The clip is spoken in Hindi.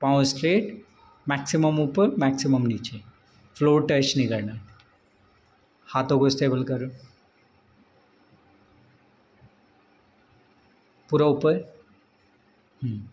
पाँव स्ट्रेट मैक्सिमम ऊपर मैक्सिमम नीचे। फ्लोर टच नहीं करना। हाथों को स्टेबल करो। पूरा ऊपर। हम्म।